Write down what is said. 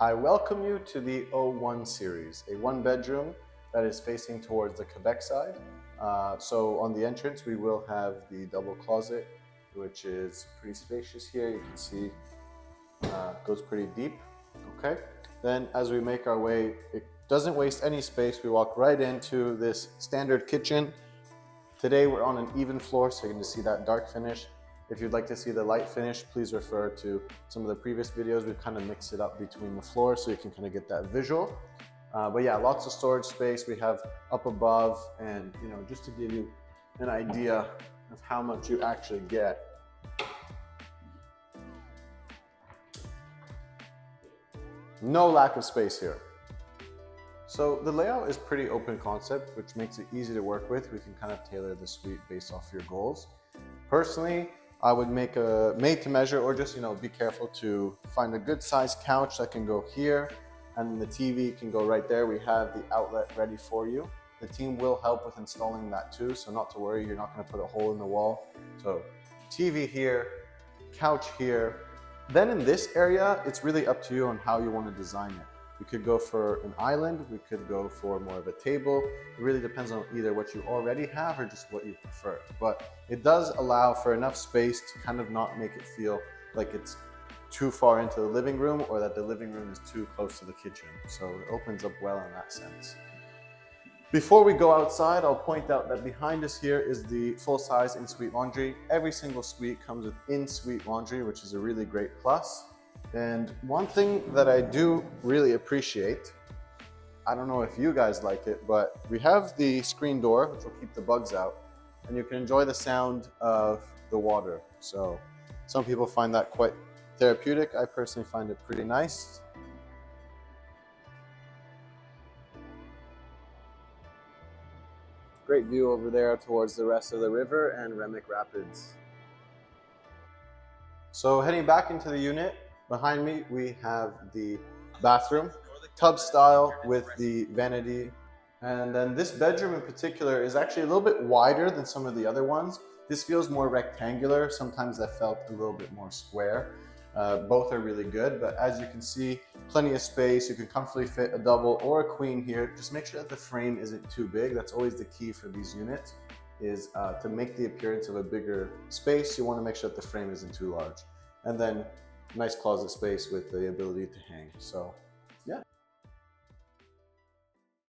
I welcome you to the 01 series, a one bedroom that is facing towards the Quebec side. Uh, so on the entrance, we will have the double closet, which is pretty spacious here. You can see uh, goes pretty deep, okay? Then as we make our way, it doesn't waste any space. We walk right into this standard kitchen. Today we're on an even floor, so you're gonna see that dark finish. If you'd like to see the light finish, please refer to some of the previous videos. We've kind of mixed it up between the floors so you can kind of get that visual. Uh, but yeah, lots of storage space. We have up above and, you know, just to give you an idea of how much you actually get. No lack of space here. So the layout is pretty open concept, which makes it easy to work with. We can kind of tailor the suite based off your goals. Personally, I would make a made to measure or just, you know, be careful to find a good sized couch that can go here and the TV can go right there. We have the outlet ready for you. The team will help with installing that too, so not to worry, you're not gonna put a hole in the wall. So TV here, couch here. Then in this area, it's really up to you on how you wanna design it. Could go for an island, we could go for more of a table. It really depends on either what you already have or just what you prefer. But it does allow for enough space to kind of not make it feel like it's too far into the living room or that the living room is too close to the kitchen. So it opens up well in that sense. Before we go outside, I'll point out that behind us here is the full-size in-suite laundry. Every single suite comes with in-suite laundry, which is a really great plus. And one thing that I do really appreciate, I don't know if you guys like it, but we have the screen door, which will keep the bugs out, and you can enjoy the sound of the water. So some people find that quite therapeutic. I personally find it pretty nice. Great view over there towards the rest of the river and Remic Rapids. So heading back into the unit, behind me we have the bathroom, tub style with the vanity. And then this bedroom in particular is actually a little bit wider than some of the other ones. This feels more rectangular. Sometimes that felt a little bit more square. Uh, both are really good, but as you can see, plenty of space. You can comfortably fit a double or a queen here. Just make sure that the frame isn't too big. That's always the key for these units is uh, to make the appearance of a bigger space. You wanna make sure that the frame isn't too large. And then nice closet space with the ability to hang. So